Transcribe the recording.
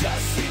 just